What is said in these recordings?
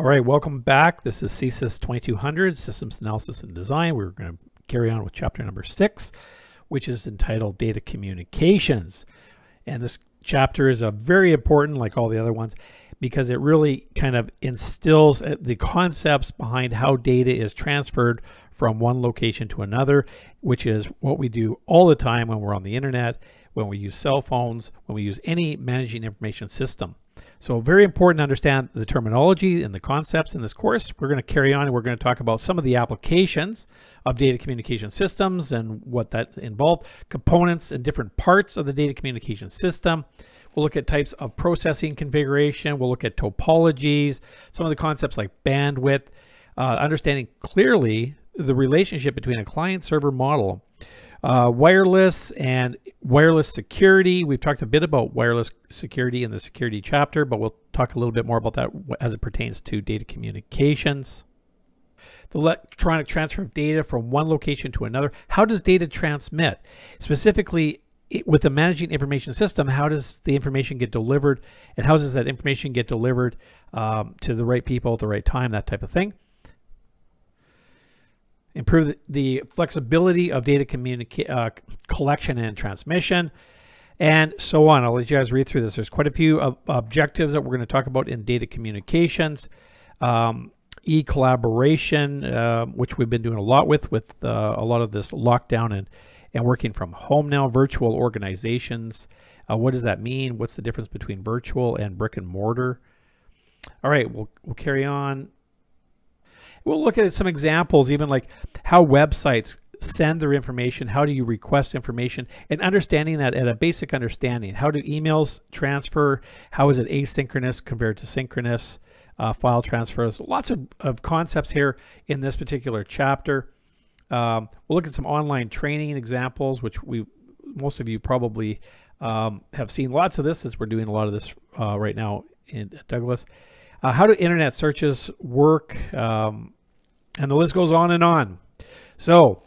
All right, welcome back. This is CSIS 2200, Systems Analysis and Design. We're going to carry on with chapter number six, which is entitled Data Communications. And this chapter is a very important, like all the other ones, because it really kind of instills uh, the concepts behind how data is transferred from one location to another, which is what we do all the time when we're on the internet, when we use cell phones, when we use any managing information system. So very important to understand the terminology and the concepts in this course. We're going to carry on and we're going to talk about some of the applications of data communication systems and what that involved, components and different parts of the data communication system. We'll look at types of processing configuration. We'll look at topologies, some of the concepts like bandwidth, uh, understanding clearly the relationship between a client server model uh, wireless and wireless security. We've talked a bit about wireless security in the security chapter, but we'll talk a little bit more about that as it pertains to data communications. The electronic transfer of data from one location to another. How does data transmit? Specifically, with the managing information system, how does the information get delivered and how does that information get delivered um, to the right people at the right time, that type of thing improve the flexibility of data communica- uh, collection and transmission, and so on. I'll let you guys read through this. There's quite a few uh, objectives that we're going to talk about in data communications. Um, e-collaboration, uh, which we've been doing a lot with, with uh, a lot of this lockdown and, and working from home now, virtual organizations. Uh, what does that mean? What's the difference between virtual and brick and mortar? All right, we'll, we'll carry on We'll look at some examples, even like how websites send their information, how do you request information, and understanding that at a basic understanding. How do emails transfer? How is it asynchronous compared to synchronous uh, file transfers? Lots of, of concepts here in this particular chapter. Um, we'll look at some online training examples, which we most of you probably um, have seen lots of this as we're doing a lot of this uh, right now in Douglas. Uh, how do internet searches work? Um, and the list goes on and on. So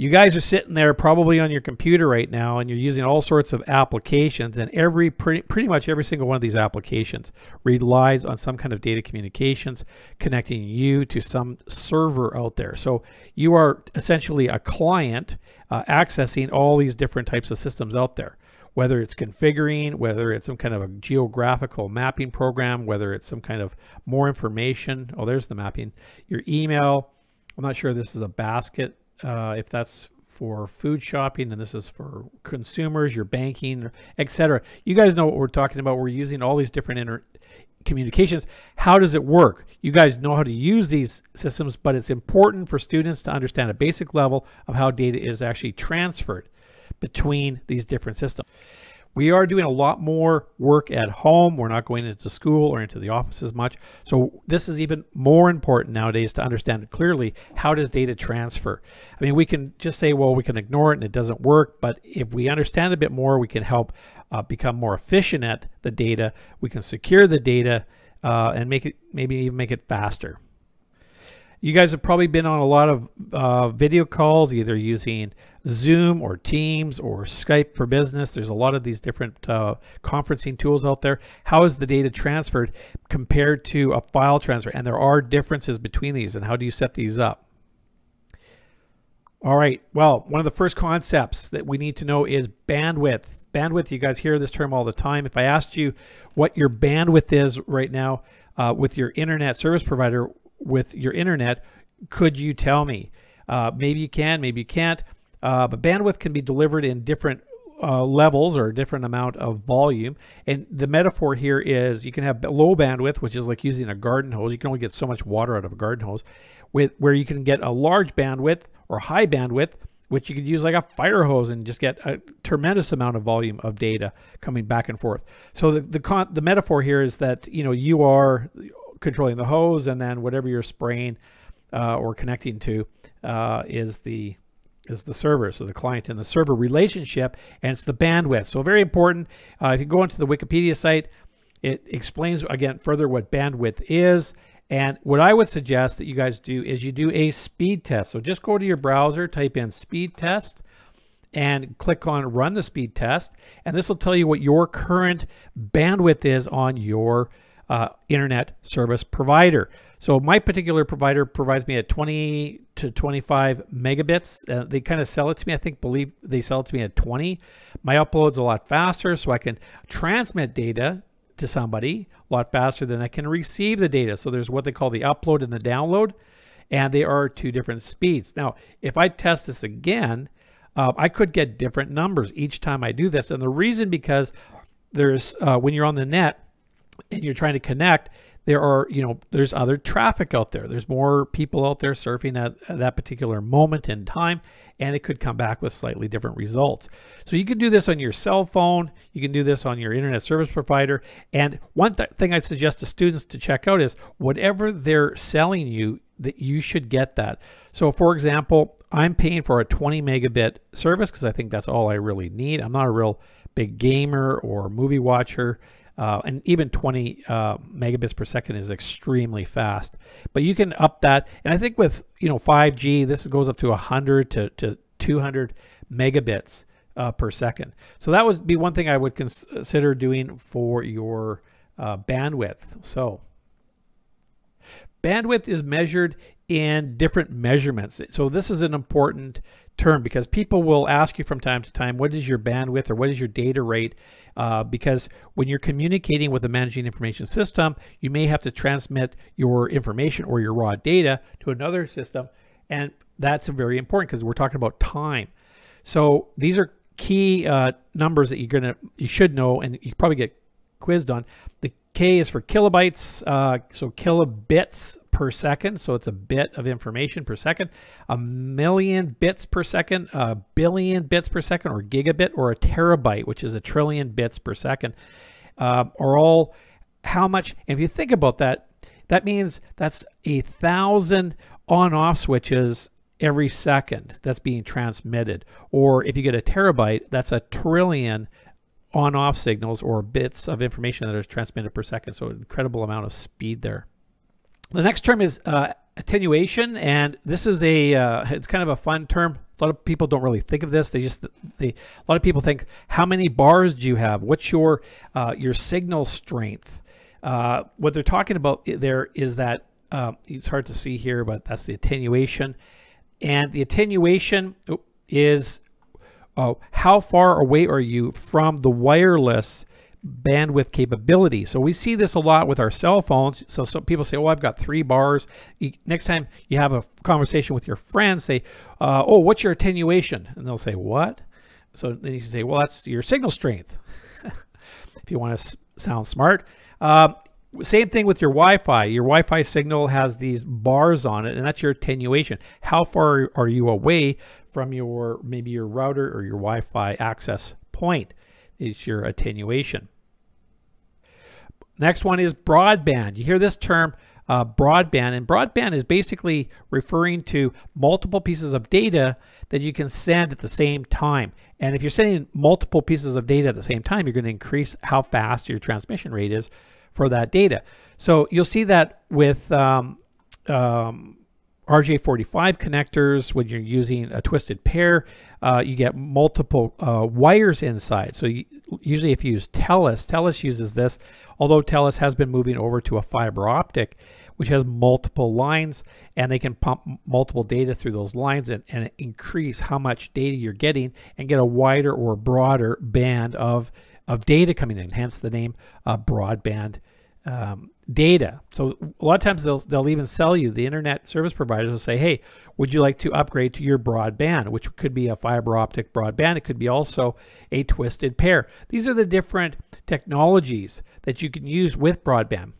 you guys are sitting there probably on your computer right now and you're using all sorts of applications and every pretty, pretty much every single one of these applications relies on some kind of data communications connecting you to some server out there so you are essentially a client uh, accessing all these different types of systems out there whether it's configuring, whether it's some kind of a geographical mapping program, whether it's some kind of more information. Oh, there's the mapping. Your email. I'm not sure this is a basket, uh, if that's for food shopping and this is for consumers, your banking, etc. You guys know what we're talking about. We're using all these different inter communications. How does it work? You guys know how to use these systems, but it's important for students to understand a basic level of how data is actually transferred between these different systems. We are doing a lot more work at home. We're not going into school or into the office as much. So this is even more important nowadays to understand clearly how does data transfer. I mean, we can just say, well, we can ignore it and it doesn't work. But if we understand a bit more, we can help uh, become more efficient at the data. We can secure the data uh, and make it maybe even make it faster. You guys have probably been on a lot of uh, video calls, either using Zoom or Teams or Skype for Business. There's a lot of these different uh, conferencing tools out there. How is the data transferred compared to a file transfer? And there are differences between these, and how do you set these up? All right, well, one of the first concepts that we need to know is bandwidth. Bandwidth, you guys hear this term all the time. If I asked you what your bandwidth is right now uh, with your internet service provider, with your internet, could you tell me? Uh, maybe you can, maybe you can't. Uh, but bandwidth can be delivered in different uh, levels or a different amount of volume. And the metaphor here is you can have low bandwidth, which is like using a garden hose. You can only get so much water out of a garden hose, with where you can get a large bandwidth or high bandwidth, which you could use like a fire hose and just get a tremendous amount of volume of data coming back and forth. So the the, con- the metaphor here is that you know you are controlling the hose, and then whatever you're spraying uh, or connecting to uh, is the is the server, so the client and the server relationship, and it's the bandwidth. So very important. Uh, if you go into the Wikipedia site, it explains again further what bandwidth is. And what I would suggest that you guys do is you do a speed test. So just go to your browser, type in speed test, and click on run the speed test. And this will tell you what your current bandwidth is on your uh, internet service provider. So my particular provider provides me at 20 to 25 megabits. Uh, they kind of sell it to me. I think believe they sell it to me at 20. My upload's a lot faster, so I can transmit data to somebody a lot faster than I can receive the data. So there's what they call the upload and the download, and they are two different speeds. Now, if I test this again, uh, I could get different numbers each time I do this. And the reason because there's uh, when you're on the net and you're trying to connect, there are, you know, there's other traffic out there. There's more people out there surfing at, at, that particular moment in time, and it could come back with slightly different results. So you can do this on your cell phone. You can do this on your internet service provider. And one th thing I'd suggest to students to check out is whatever they're selling you, that you should get that. So for example, I'm paying for a 20 megabit service because I think that's all I really need. I'm not a real big gamer or movie watcher. Uh, and even 20 uh, megabits per second is extremely fast. But you can up that, and I think with you know 5G, this goes up to 100 to, to 200 megabits uh, per second. So that would be one thing I would consider doing for your uh, bandwidth. So bandwidth is measured in different measurements. So this is an important term because people will ask you from time to time, what is your bandwidth or what is your data rate? Uh, because when you're communicating with a managing information system, you may have to transmit your information or your raw data to another system. And that's very important because we're talking about time. So these are key uh, numbers that you're gonna you should know and you probably get quizzed on. The K is for kilobytes, uh, so kilobits per second. So it's a bit of information per second. A million bits per second, a billion bits per second, or gigabit, or a terabyte, which is a trillion bits per second, uh, are all how much. if you think about that, that means that's a thousand on-off switches every second that's being transmitted. Or if you get a terabyte, that's a trillion on-off signals or bits of information that is transmitted per second. So incredible amount of speed there. The next term is uh, attenuation, and this is a uh, it's kind of a fun term. A lot of people don't really think of this. They just they a lot of people think how many bars do you have? What's your uh, your signal strength? Uh, what they're talking about there is that uh, it's hard to see here, but that's the attenuation, and the attenuation is oh, how far away are you from the wireless bandwidth capability. So we see this a lot with our cell phones. So some people say, oh, I've got three bars. Next time you have a conversation with your friends, say, uh, oh, what's your attenuation? And they'll say, what? So then you say, well, that's your signal strength. if you want to sound smart. Uh, same thing with your Wi-Fi. Your Wi-Fi signal has these bars on it, and that's your attenuation. How far are you away from your maybe your router or your Wi-Fi access point? is your attenuation. Next one is broadband. You hear this term uh, broadband, and broadband is basically referring to multiple pieces of data that you can send at the same time. And if you're sending multiple pieces of data at the same time, you're going to increase how fast your transmission rate is for that data. So you'll see that with um, um, RJ45 connectors, when you're using a twisted pair, uh, you get multiple uh, wires inside. So you, usually if you use TELUS, TELUS uses this, although TELUS has been moving over to a fiber optic, which has multiple lines, and they can pump multiple data through those lines and, and increase how much data you're getting and get a wider or broader band of, of data coming in, hence the name uh, broadband um, data. So a lot of times they'll they'll even sell you the internet service providers will say, "Hey, would you like to upgrade to your broadband?" Which could be a fiber optic broadband. It could be also a twisted pair. These are the different technologies that you can use with broadband.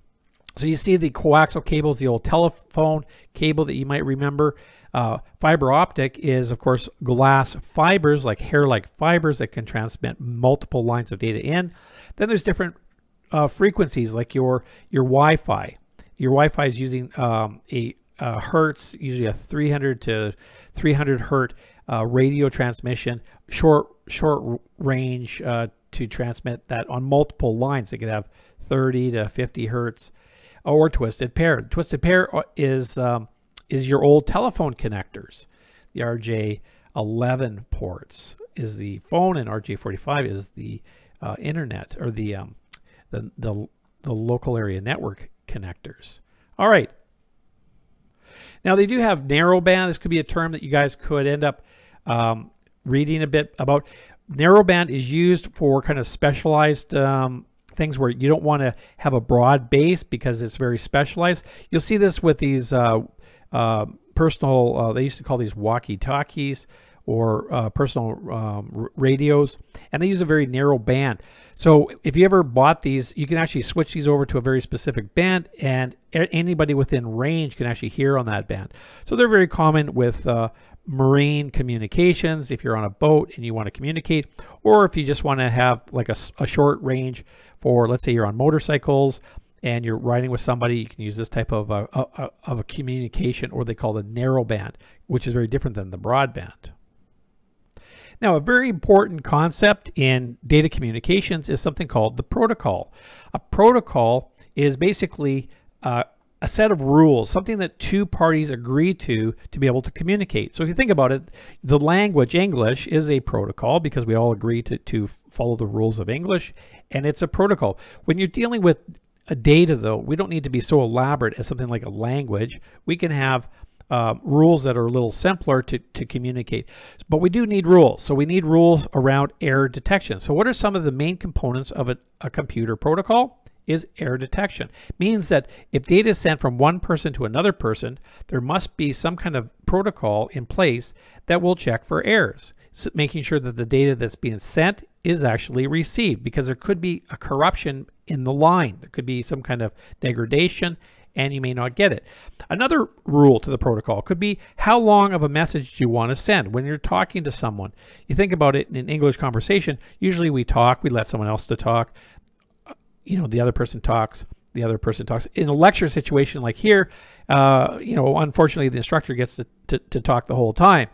So you see the coaxial cables, the old telephone cable that you might remember. Uh, fiber optic is, of course, glass fibers, like hair-like fibers that can transmit multiple lines of data in. Then there's different uh, frequencies like your your Wi-Fi. Your Wi-Fi is using um, a, a, hertz, usually a 300 to 300 hertz uh, radio transmission, short short range uh, to transmit that on multiple lines. They could have 30 to 50 hertz, or twisted pair. Twisted pair uh, is um, is your old telephone connectors. The RJ11 ports is the phone, and RJ45 is the uh, internet or the um, the, the the local area network connectors. All right. Now they do have narrowband. This could be a term that you guys could end up um, reading a bit about. Narrowband is used for kind of specialized um, things where you don't want to have a broad base because it's very specialized. You'll see this with these uh, uh, personal, uh, they used to call these walkie-talkies or uh, personal um, radios, and they use a very narrow band. So if you ever bought these, you can actually switch these over to a very specific band, and anybody within range can actually hear on that band. So they're very common with uh, marine communications if you're on a boat and you want to communicate, or if you just want to have like a, a short range for, let's say you're on motorcycles and you're riding with somebody, you can use this type of a, a, of a communication, or they call it narrow band, which is very different than the broadband. Now, a very important concept in data communications is something called the protocol. A protocol is basically uh, a set of rules, something that two parties agree to to be able to communicate. So if you think about it, the language English is a protocol because we all agree to, to follow the rules of English, and it's a protocol. When you're dealing with a data, though, we don't need to be so elaborate as something like a language. We can have uh, rules that are a little simpler to, to communicate. But we do need rules. So we need rules around error detection. So what are some of the main components of a, a computer protocol? Is error detection. Means that if data is sent from one person to another person, there must be some kind of protocol in place that will check for errors, so making sure that the data that's being sent is actually received because there could be a corruption in the line. There could be some kind of degradation and you may not get it. Another rule to the protocol could be how long of a message do you want to send. When you're talking to someone, you think about it in an English conversation, usually we talk, we let someone else to talk. You know, the other person talks, the other person talks. In a lecture situation like here, uh, you know, unfortunately the instructor gets to, to, to talk the whole time.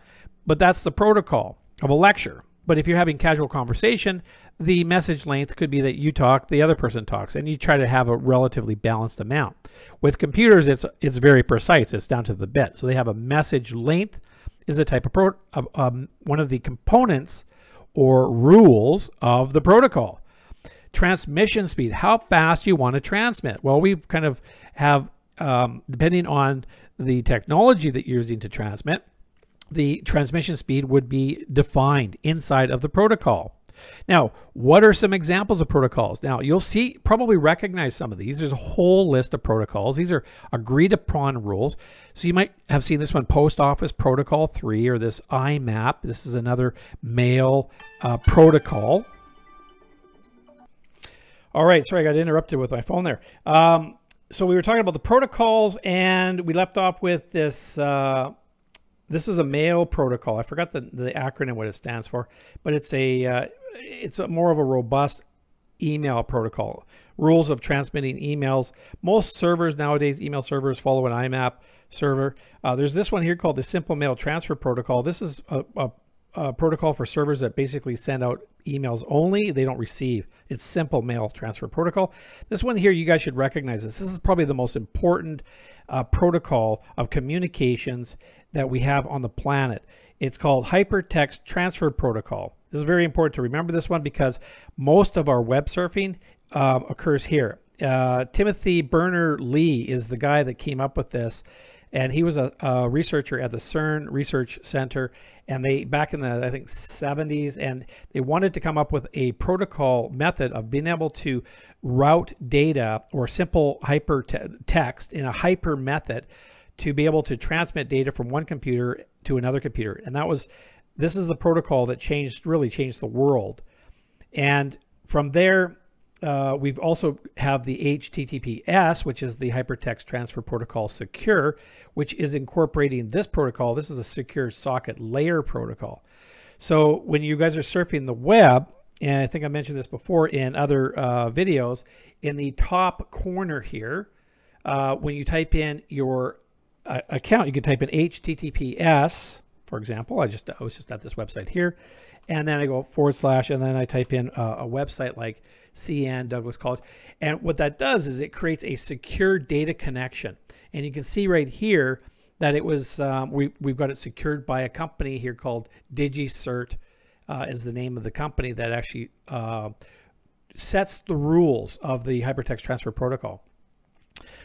But that's the protocol of a lecture. But if you're having casual conversation, the message length could be that you talk, the other person talks, and you try to have a relatively balanced amount. With computers, it's it's very precise. It's down to the bit. So they have a message length is a type of pro, um, one of the components or rules of the protocol. Transmission speed, how fast you want to transmit. Well, we kind of have, um, depending on the technology that you're using to transmit, the transmission speed would be defined inside of the protocol. Now, what are some examples of protocols? Now, you'll see, probably recognize some of these. There's a whole list of protocols. These are agreed upon rules. So you might have seen this one, Post Office Protocol 3, or this IMAP. This is another mail uh, protocol. All right, sorry, I got interrupted with my phone there. Um, so we were talking about the protocols, and we left off with this uh, this is a mail protocol. I forgot the, the acronym what it stands for, but it's a uh, it's more of a robust email protocol. Rules of transmitting emails. Most servers nowadays, email servers follow an IMAP server. Uh, there's this one here called the Simple Mail Transfer Protocol. This is a, a, a protocol for servers that basically send out emails only. They don't receive. It's Simple Mail Transfer Protocol. This one here, you guys should recognize this. This is probably the most important uh, protocol of communications that we have on the planet. It's called Hypertext Transfer Protocol. This is very important to remember this one because most of our web surfing uh, occurs here. Uh, Timothy Berner Lee is the guy that came up with this and he was a, a, researcher at the CERN Research Center, and they back in the I think 70s, and they wanted to come up with a protocol method of being able to route data or simple hypertext in a hyper method to be able to transmit data from one computer to another computer. And that was, this is the protocol that changed, really changed the world. And from there, uh, we've also have the HTTPS, which is the Hypertext Transfer Protocol Secure, which is incorporating this protocol. This is a secure socket layer protocol. So when you guys are surfing the web, and I think I mentioned this before in other uh, videos, in the top corner here, uh, when you type in your account, you can type in HTTPS, for example. I just I was just at this website here, and then I go forward slash, and then I type in a, a website like CN Douglas College, and what that does is it creates a secure data connection, and you can see right here that it was um, we we've got it secured by a company here called DigiCert, uh, is the name of the company that actually. Uh, sets the rules of the hypertext transfer protocol.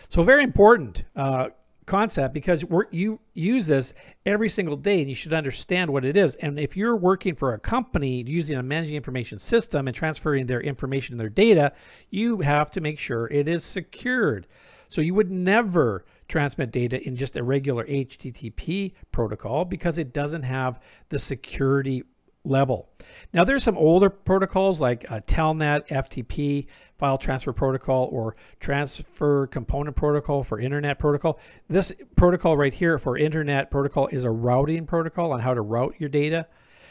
So very important uh, concept because you use this every single day and you should understand what it is. And if you're working for a company using a managing information system and transferring their information and their data, you have to make sure it is secured. So you would never transmit data in just a regular HTTP protocol because it doesn't have the security level. Now there's some older protocols like uh, Telnet, FTP, File Transfer Protocol, or Transfer Component Protocol for Internet Protocol. This protocol right here for Internet Protocol is a routing protocol on how to route your data.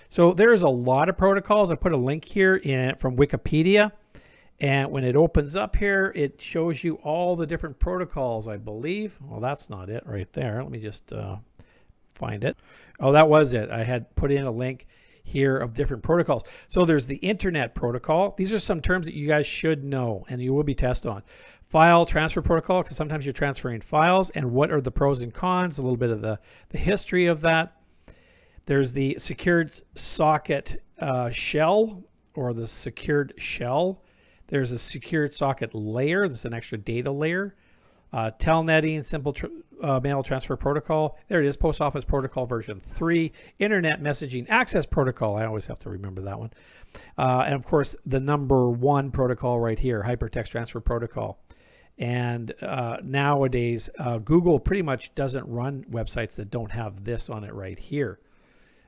So there's a lot of protocols. I put a link here in from Wikipedia. And when it opens up here, it shows you all the different protocols, I believe. Well, that's not it right there. Let me just uh, find it. Oh, that was it. I had put in a link here of different protocols. So there's the internet protocol. These are some terms that you guys should know and you will be tested on. File transfer protocol, because sometimes you're transferring files and what are the pros and cons, a little bit of the, the history of that. There's the secured socket uh, shell or the secured shell. There's a secured socket layer. This is an extra data layer. Uh, telnetting, simple uh, mail transfer protocol. There it is, Post Office Protocol version 3. Internet Messaging Access Protocol. I always have to remember that one. Uh, and of course, the number one protocol right here, Hypertext Transfer Protocol. And uh, nowadays, uh, Google pretty much doesn't run websites that don't have this on it right here.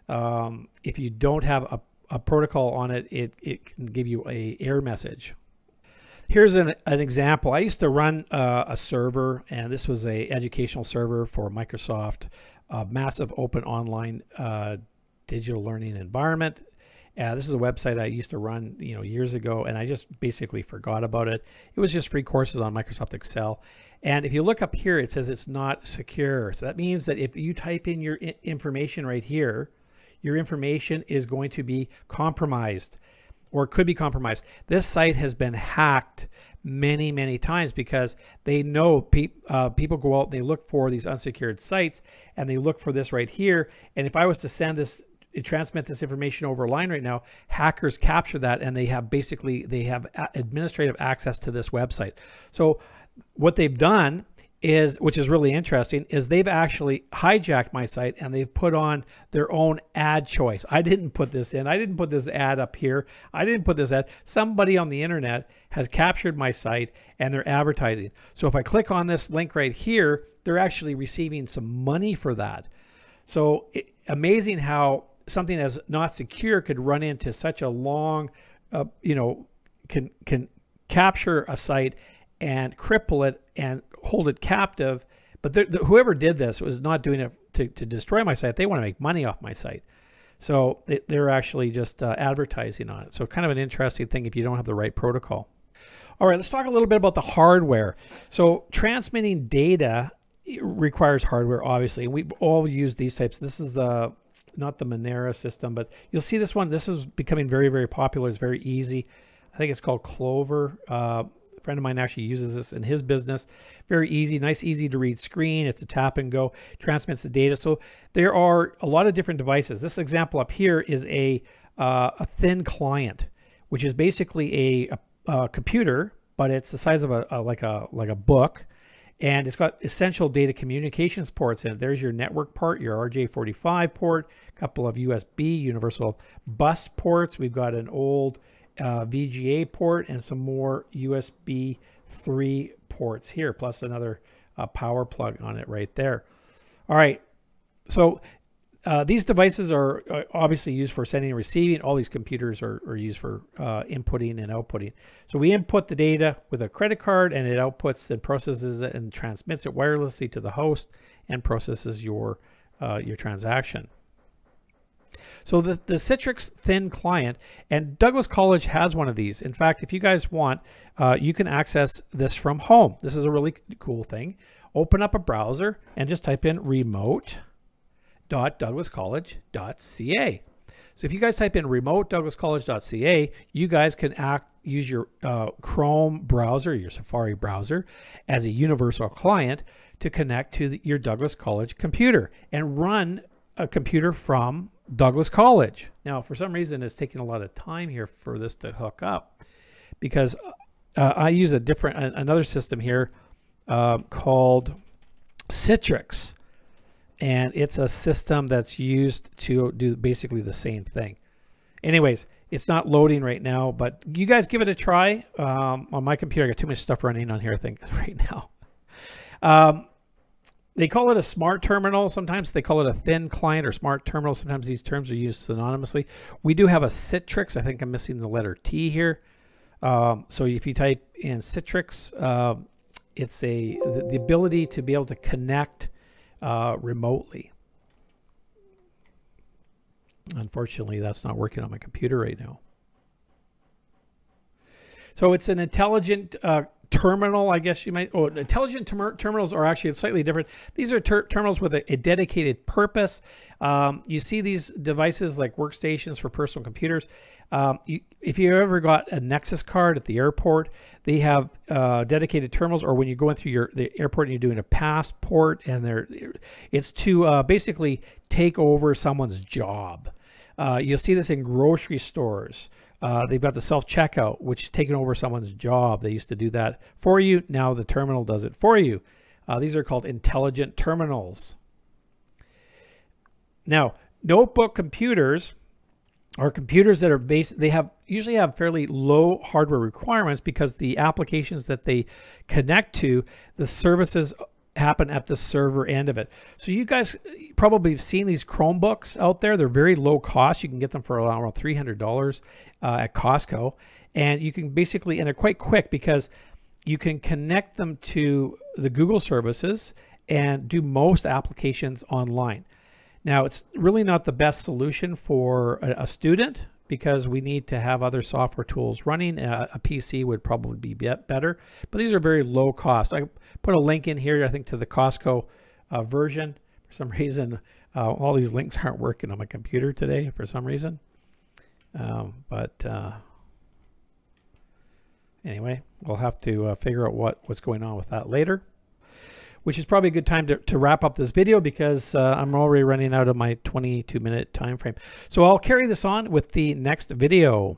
Um, if you don't have a, a protocol on it, it, it can give you a error message Here's an, an example. I used to run uh, a server, and this was a educational server for Microsoft, a massive open online uh, digital learning environment. Uh, this is a website I used to run, you know, years ago, and I just basically forgot about it. It was just free courses on Microsoft Excel. And if you look up here, it says it's not secure. So that means that if you type in your information right here, your information is going to be compromised or could be compromised. This site has been hacked many, many times because they know pe uh, people go out and they look for these unsecured sites and they look for this right here. And if I was to send this, transmit this information over line right now, hackers capture that and they have basically, they have administrative access to this website. So what they've done is which is really interesting is they've actually hijacked my site and they've put on their own ad choice. I didn't put this in. I didn't put this ad up here. I didn't put this ad. Somebody on the internet has captured my site and they're advertising. So if i click on this link right here they're actually receiving some money for that. So it, amazing how something that's not secure could run into such a long uh, you know can can capture a site and cripple it and hold it captive. But the, the, whoever did this was not doing it to, to destroy my site. They want to make money off my site. So it, they're actually just uh, advertising on it. So kind of an interesting thing if you don't have the right protocol. All right, let's talk a little bit about the hardware. So transmitting data requires hardware, obviously, and we've all used these types. This is the not the Moneris system, but you'll see this one. This is becoming very, very popular. It's very easy. I think it's called Clover. Uh, a friend of mine actually uses this in his business. Very easy, nice, easy to read screen. It's a tap and go, transmits the data. So there are a lot of different devices. This example up here is a, uh, a thin client, which is basically a, a, a, computer, but it's the size of a, a like a like a book and it's got essential data communications ports in it. There's your network part, your RJ45 port, a couple of USB universal bus ports. We've got an old uh, VGA port and some more USB 3 ports here, plus another uh, power plug on it right there. All right, so uh, these devices are uh, obviously used for sending and receiving. All these computers are, are used for uh, inputting and outputting. So we input the data with a credit card and it outputs and processes it and transmits it wirelessly to the host and processes your, uh, your transaction. So the, the Citrix Thin client, and Douglas College has one of these. In fact, if you guys want, uh, you can access this from home. This is a really cool thing. Open up a browser and just type in remote.douglascollege.ca. So if you guys type in remote.douglascollege.ca, you guys can act use your uh, Chrome browser, your Safari browser, as a universal client to connect to the, your Douglas College computer and run a computer from Douglas College. Now, for some reason, it's taking a lot of time here for this to hook up. because uh, I use a different another system here uh, called Citrix, and it's a system that's used to do basically the same thing. Anyways, it's not loading right now, but you guys give it a try. Um, on my computer, I got too much stuff running on here, I think, right now. Um, they call it a smart terminal. Sometimes they call it a thin client or smart terminal. Sometimes these terms are used synonymously. We do have a Citrix. I think I'm missing the letter T here. Um, so if you type in Citrix, uh, it's a the, the, ability to be able to connect uh, remotely. Unfortunately, that's not working on my computer right now. So it's an intelligent uh, terminal, I guess you might. Oh, intelligent ter terminals are actually slightly different. These are ter terminals with a, a dedicated purpose. Um, you see these devices like workstations for personal computers. Um, you, if you ever got a Nexus card at the airport, they have uh, dedicated terminals. Or when you're going through your the airport and you're doing a passport, and they're it's to uh, basically take over someone's job. Uh, you'll see this in grocery stores. Uh, they've got the self checkout, which is taking over someone's job. They used to do that for you. Now the terminal does it for you. Uh, these are called intelligent terminals. Now, notebook computers are computers that are based, they have usually have fairly low hardware requirements because the applications that they connect to, the services happen at the server end of it. So you guys probably have seen these Chromebooks out there. They're very low cost. You can get them for around $300 uh, at Costco. And you can basically, and they're quite quick because you can connect them to the Google services and do most applications online. Now, it's really not the best solution for a, a student because we need to have other software tools running. Uh, a PC would probably be better, but these are very low cost. I put a link in here, I think, to the Costco uh, version. For some reason, uh, all these links aren't working on my computer today for some reason. Um, but uh, anyway, we'll have to uh, figure out what, what's going on with that later which is probably a good time to, to wrap up this video because uh, I'm already running out of my 22 minute time frame. So I'll carry this on with the next video.